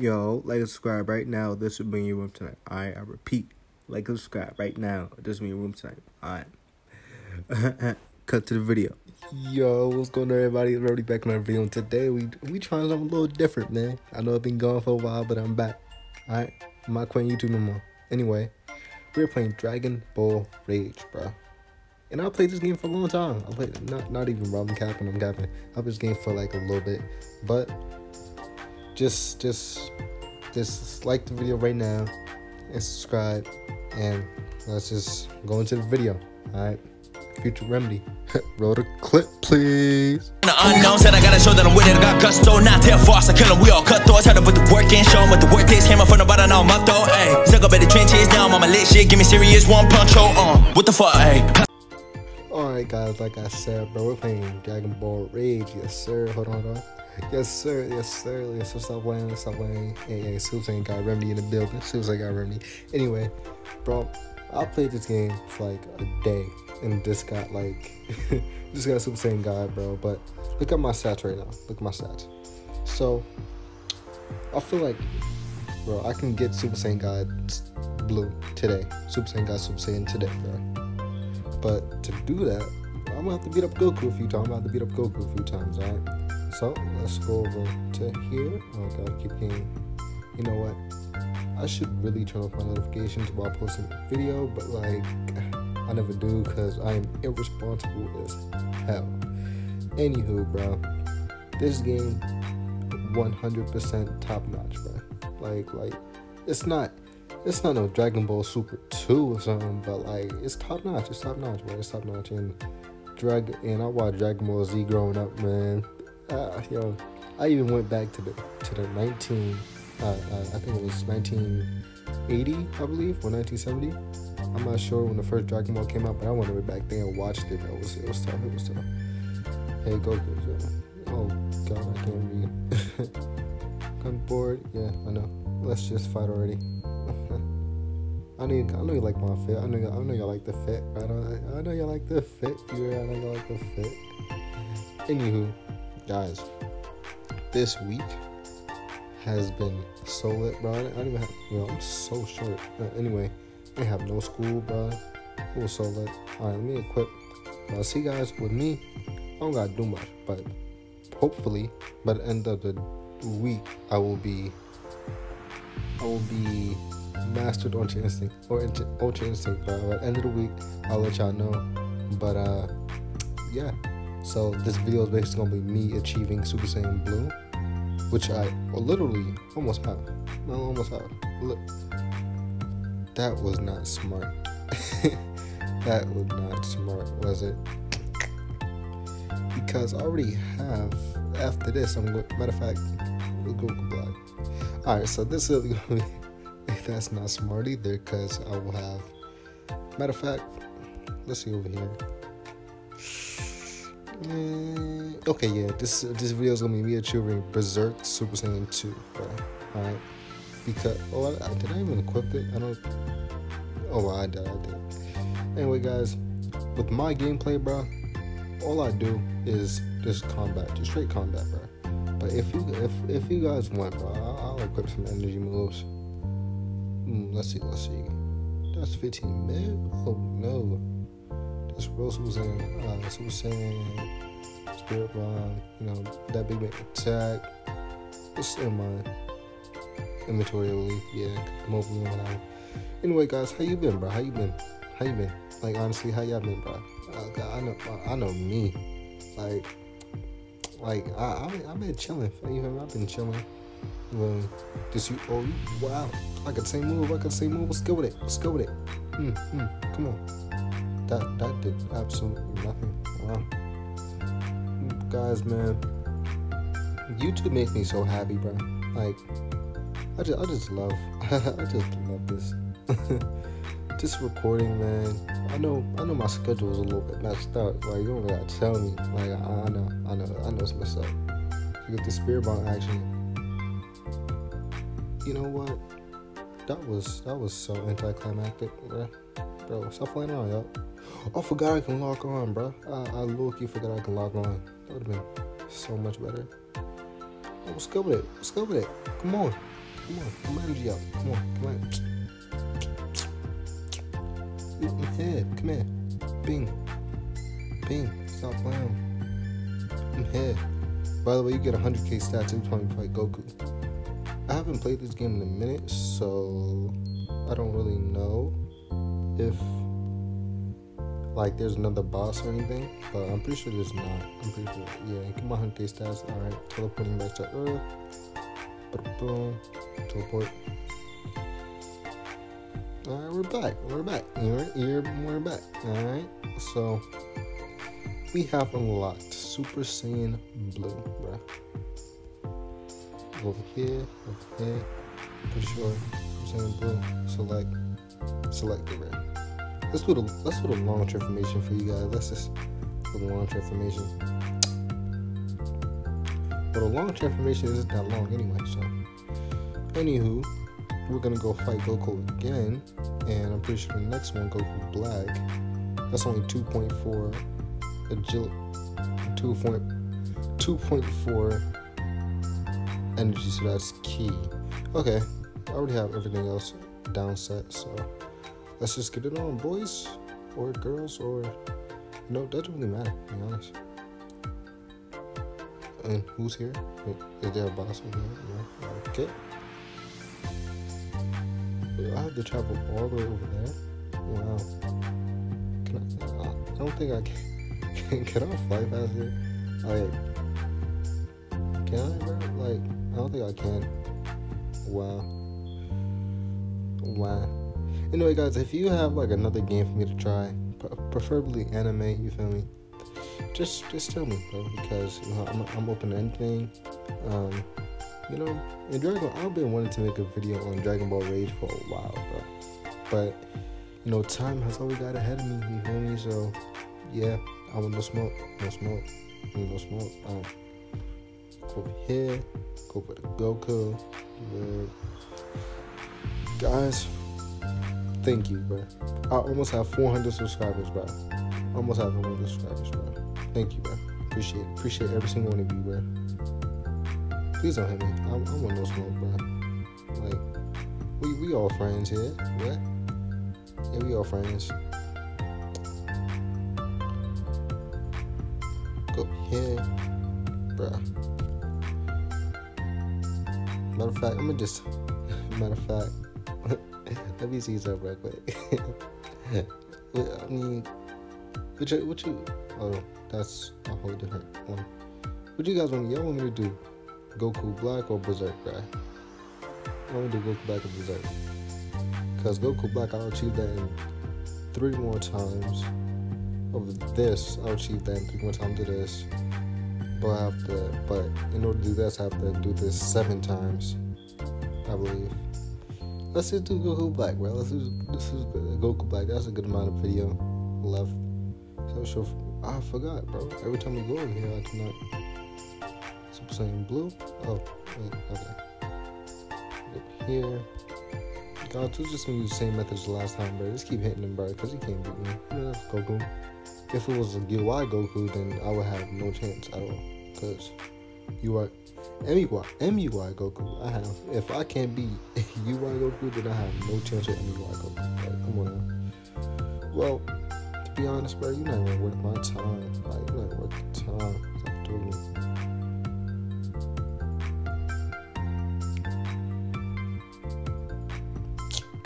Yo, like and subscribe right now. This will be in your room tonight. Alright, I repeat. Like and subscribe right now. This will be in your room tonight. Alright. Cut to the video. Yo, what's going on everybody? Already back on our video and today we we trying something a little different, man. I know I've been gone for a while, but I'm back. Alright? I'm not quitting YouTube no more. Anyway, we're playing Dragon Ball Rage, bro. And I played this game for a long time. I played not not even Robin capping, I'm capping. I played this game for like a little bit. But just just just like the video right now and subscribe and let's just go into the video all right future remedy roll the clip please The unknown said I gotta show that I'm with it. I got gusto, not tell false. I kill 'em, we all cut throats. Had to put the work in, show what the work is. Came up from the bottom, now I'm up though. Ayy, stuck up at the trenches, now I'm on my lit shit. Give me serious one punch, oh, uh. What the fuck, ayy? all right guys like i said bro we're playing dragon ball rage yes sir hold on hold on yes sir. Yes sir. Yes sir stop playing stop playing hey hey Super Saiyan got remedy in the building. Super Saiyan got remedy anyway bro i played this game for like a day and just got like just got Super Saiyan God bro. But look at my stats right now. Look at my stats. So i feel like bro i can get Super Saiyan God blue today. Super Saiyan God Super Saiyan today bro. But to do that, I'm gonna have to beat up Goku a few times. I'm gonna have to beat up Goku a few times, alright? So let's go over to here. Oh god, keep getting. You know what? I should really turn off my notifications while posting a video, but like I never do because I am irresponsible as hell. Anywho, bro, this game 100% top notch, bro. Like, like it's not it's not no Dragon Ball Super 2 or something, but like it's top notch. It's top notch, man. It's top notch. And Dragon and I watched Dragon Ball Z growing up, man. Uh, yo, I even went back to the to the 19. Uh, uh, I think it was 1980, I believe, or 1970. I'm not sure when the first Dragon Ball came out, but I went way back there and watched it. It was it was tough. It was tough. Hey Goku. Oh God, I can't read. I'm bored. Yeah, I know. Let's just fight already. I know, you, I know you like my fit. I know, you, I know you like the fit. I know, I know you like the fit. Yeah, I know you like the fit. Anywho, guys, this week has been so lit, bro. I don't even have, you know, I'm so short. Uh, anyway, I have no school, bro. It was so lit. All right, let me equip. Now, see, guys, with me, I don't gotta do much, but hopefully, by the end of the week, I will be, I will be mastered Ultra Instinct or Ultra Instinct, bro. At the end of the week, I'll let y'all know. But uh, yeah. So this video is basically gonna be me achieving Super Saiyan Blue, which I literally almost have. I almost have. Look, that was not smart. that was not smart, was it? Because I already have. After this, I'm going. Matter of fact, we'll go blog. All right, so this is gonna be that's not smart either because I will have. Matter of fact, let's see over here. Mm, okay, yeah, this this video is gonna be me achieving Berserk Super Saiyan 2, bro. Alright, because oh, I, did I even equip it? I don't. Oh, I did. I did. Anyway, guys, with my gameplay, bro, all I do is just combat, just straight combat, bro. But if you if if you guys want, bro, I'll, I'll equip some energy moves. Mm, let's see, let's see. That's 15 mid? Oh no. That's Rose was in uh saying Spirit Bomb, you know, that big big attack. It's in my inventory believe. Yeah, mobile and Anyway guys, how you been bro? How you been? How you been? Like honestly, how y'all been bro? Uh, I know I know me. Like like I, I I've been chilling. You know, I've been chilling. Well, just you. Oh, wow! I the same move. I the same move. Let's go with it. Let's go with it. Hmm. Hmm. Come on. That that did absolutely nothing. Wow. Guys, man, YouTube makes me so happy, bro. Like, I just I just love I just love this. just recording, man. I know I know my schedule is a little bit messed up. Like you don't gotta tell me. Like I, I know I know I know it's messed up. You get the spirit bomb action you know what? That was that was so anticlimactic, bro. Bro, stop playing around. Oh, I forgot I can lock on, bro. I, I you forgot I can lock on. That would have been so much better. Oh, let's go with it. Let's go with it. Come on. Come on. Come on, energy up. Come on. Come on. Here. Come here. Bing. Bing. Stop playing. I'm here. By the way, you get 100k stats every time you play Goku. I haven't played this game in a minute, so I don't really know if like there's another boss or anything, but I'm pretty sure there's not. I'm pretty sure. Yeah, come on, 100k stats. All right, teleporting back to Earth. Boom, teleport. All right, we're back. We're back. You're, you're, we're back. All right, so we have unlocked Super Saiyan Blue, bruh. Over here, over here. Pretty sure Super Saiyan Blue. Select, select the red. Let's do the let's do the launch information for you guys. Let's just do the launch information. But the launch information isn't that long anyway, so anywho, we're gonna go fight Goku again, and I'm pretty sure the next one, Goku Black, that's only 2.4 agility, 2.2.4 energy, so that's key. Okay, I already have everything else down set, so let's just get it on, boys or girls, or you know, doesn't really matter, to be honest. And who's here? Is there a boss over here? No. Okay. I have to travel all the way over there. Wow. Can I? I don't think I can. Can I fly past here? Like, can I? Like, I don't think I can. Wow. Wow. Anyway, guys, if you have like another game for me to try, preferably anime, you feel me? Just, just tell me, bro, because you know I'm, I'm open to anything. Um, you know, in Dragon, I've been wanting to make a video on Dragon Ball Rage for a while, bro. But you know, time has always got ahead of me. You feel me? So, yeah, I want no smoke, no smoke, no smoke. Um, go over here, go for the Goku. Guys, thank you, bro. I almost have 400 subscribers, bro. Almost have 400 subscribers, bro. Thank you, bro. Appreciate appreciate every single one of you, bro. Please don't hit me. I, I want no smoke, bro. Like, we we all friends here. What? Yeah, we all friends. Go here, bruh. Matter of fact, I'm gonna just. Matter of fact, let me see something real quick. I mean, what you, what you? Oh, that's a whole different one. What you guys want? Y'all want me to do? Goku Black or Berserk, bruh? I want to do Goku Black or Berserk. Because Goku Black, I'll achieve that in three more times. Of this, I'll achieve that in three more times of this. But I have to, but in order to do this, I have to do this seven times. I believe. Let's just do Goku Black, bro. Let's do this is. Goku Black. That's a good amount of video left. So, so I forgot, bro. Every time we go over here, I do not. Super Saiyan Blue. Oh, wait, okay. Up here. God, was just gonna use the same methods as last time, bro. Just keep hitting him, bro, because he can't beat me. Yeah, Goku. If it was a UI Goku, then I would have no chance at all. Because UI, MUI, MUI Goku, I have. If I can't beat UI Goku, then I have no chance with MUI Goku. Like, come on. Well, to be honest, bro, you're not even worth my time. Like, you're not worth the time. Stop doing it.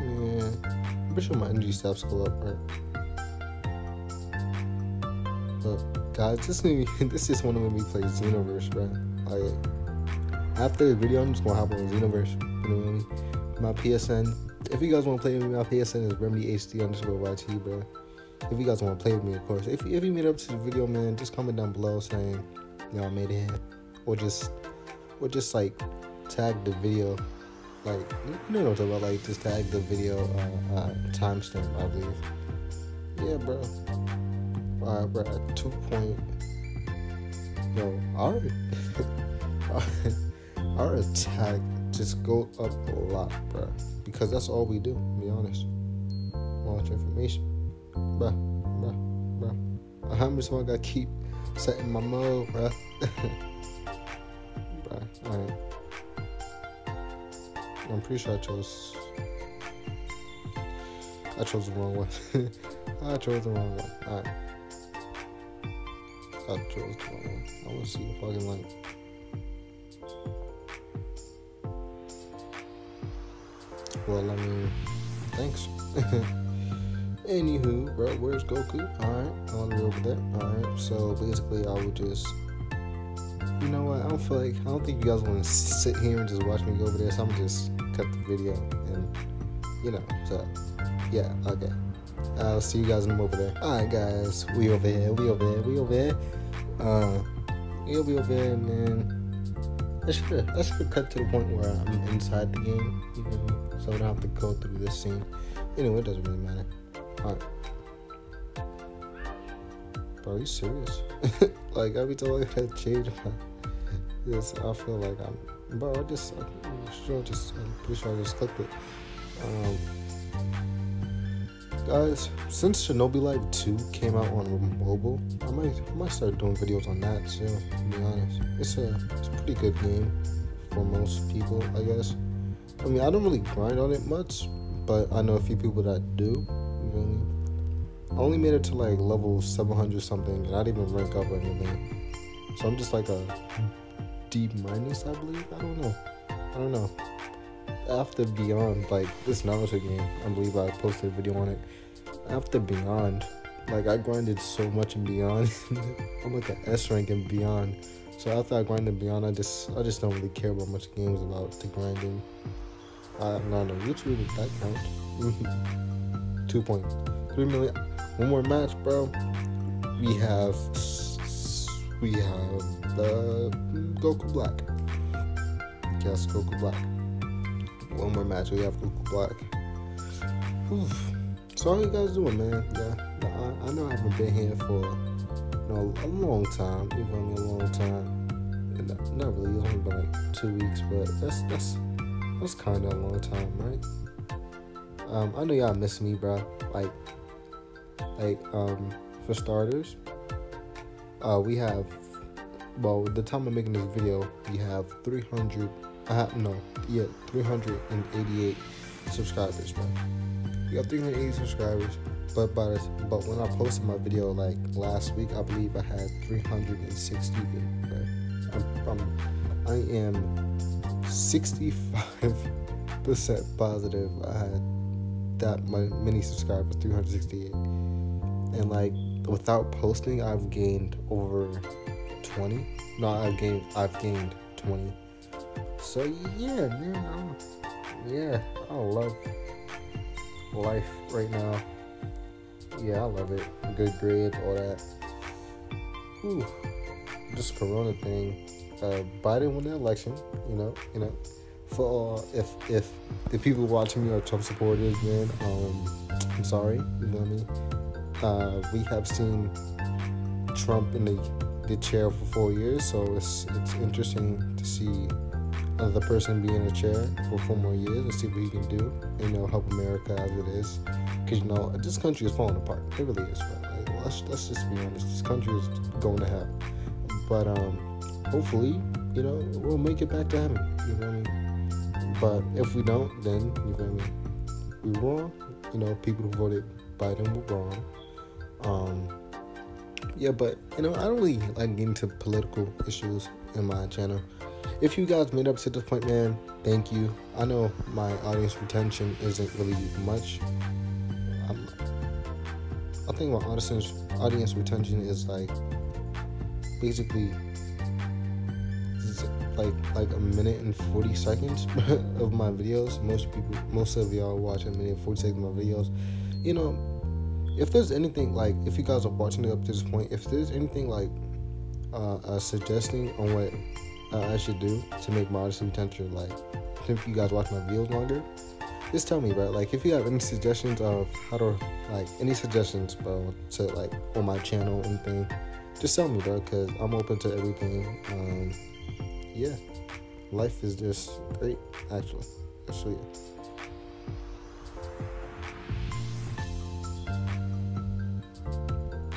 Yeah, I'm pretty sure my energy stats go up, right? But guys, this me, this just want to make me play Xenoverse, bro. Like after the video, I'm just gonna hop on Xenoverse. You know what I mean? My PSN. If you guys want to play with me, my PSN is Remedy HD underscore YT, bro. If you guys want to play with me, of course. If, if you made up to the video, man, just comment down below saying y'all made it or just or just like tag the video like you know what I'm talking about, like just tag the video uh, uh, timestamp, I believe. Yeah, bro. Alright, bro. At two point. Yo, alright. our, our attack just go up a lot, bro. Because that's all we do. Be honest. Launch information, bro, bro, bro. Much more I gotta keep setting my mode, bro? bro, alright. I'm pretty sure I chose. I chose the wrong one. I chose the wrong one. Alright. I chose the wrong one. I want to see the fucking link. Well, I mean, thanks. Anywho, bro, where's Goku? Alright, all the way over there. Alright, so basically, I would just. You know what? I don't feel like. I don't think you guys want to sit here and just watch me go over there, so I'm gonna just cut the video and. You know, so. Yeah, okay. I'll see you guys when I'm over there. Alright, guys, we over here, we over there, we over there. Uh, we'll be over there, and then. I should should cut to the point where I'm inside the game, you know, so I don't have to go through this scene. Anyway, it doesn't really matter. Alright. Bro, are you serious? like every time I gotta change my this, I feel like I'm. Bro, I just, I'm sure, just, I'm pretty sure I just clicked it. Um, guys, since Shinobi Life 2 came out on mobile, I might, I might start doing videos on that too. To be honest, it's a, it's a pretty good game for most people, I guess. I mean, I don't really grind on it much, but I know a few people that do. You feel me? I only made it to like level 700 something, and I didn't even rank up or anything. So I'm just like a D minus, I believe. I don't know. I don't know. After Beyond, like this Naruto game, I believe I posted a video on it. After Beyond, like I grinded so much in Beyond. I'm like an S rank in Beyond. So after I grinded Beyond, I just I just don't really care about much games about the grinding. I no no YouTube that mm-hmm. count. Two point three million. One more match, bro. We have we have the Goku Black. Yes, Goku Black. One more match. We have Goku Black. Whew. So how you guys doing, man? Yeah, I, I know I haven't been here for you know, a long time. Been me a long time. And not, not really. It's only been like two weeks, but that's that's that's kind of a long time, right? Um, I know y'all miss me, bro. Like, like um, for starters, uh, we have well, the time I'm making this video, we have 300. I have no, yeah, 388 subscribers, bro. We have 380 subscribers, but by this, but when I posted my video like last week, I believe I had 360. Bro. I'm, I'm, I am 65 percent positive. I had that my many subscribers, 368, and like without posting, I've gained over 20. No, I've gained I've gained 20. So yeah, man, I'm, yeah, I love life right now. Yeah, I love it. Good grades, all that. Whew. This Corona thing. Uh, Biden won the election. You know, you know. For all, if if the people watching me are Trump supporters, then um, I'm sorry. You know what I mean? Uh, we have seen Trump in the the chair for four years, so it's it's interesting to see another person be in a chair for four more years and see what he can do. You know, help America as it is, because you know this country is falling apart. It really is, bro. Like, let's let's just be honest. This country is going to hell, but um, hopefully, you know, we'll make it back to heaven. You know what I mean? But if we don't, then you know what I mean. We wrong. You know, people who voted Biden were wrong. Um, yeah, but you know, I don't really like getting into political issues in my channel. If you guys made up to this point, man, thank you. I know my audience retention isn't really much. I'm, I think my audience audience retention is like basically like like a minute and 40 seconds of my videos. Most people, most of y'all watch a minute and 40 seconds of my videos. You know, if there's anything like if you guys are watching it up to this point, if there's anything like uh, uh suggesting on what uh, I should do to make my retention like if you guys watch my videos longer, just tell me, bro. Like if you have any suggestions of how to like any suggestions, bro, to like on my channel anything, just tell me, bro, because I'm open to everything. Um, yeah, life is just great, actually. So yeah.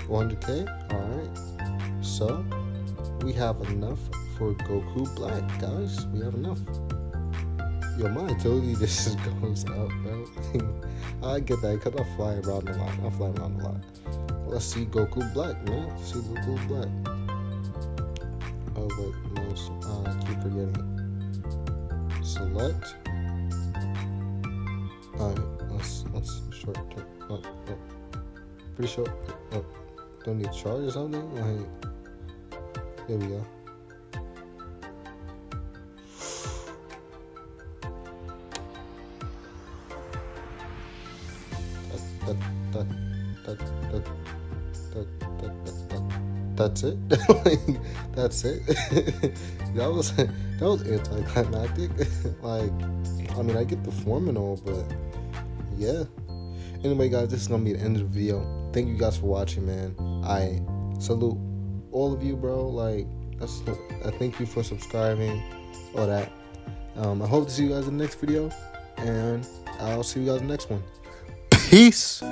100k. Alright. So, we have enough for Goku Black, guys. We have enough. Your mind totally just goes up, bro. I get that because I fly around a lot. I fly around a lot. Let's see Goku Black, man. Let's see Goku Black. Oh, but no, uh, keep forgetting. Select. Alright, let's let's short term. Oh, oh. Pretty sure. Oh, don't need charge or something. Like, there we go. That's it. like, that's it. that was that was anticlimactic. like, I mean, I get the form and all, but yeah. Anyway, guys, this is gonna be the end of the video. Thank you guys for watching, man. I salute all of you, bro. Like, I thank you for subscribing, all that. Um, I hope to see you guys in the next video, and I'll see you guys in the next one. Peace.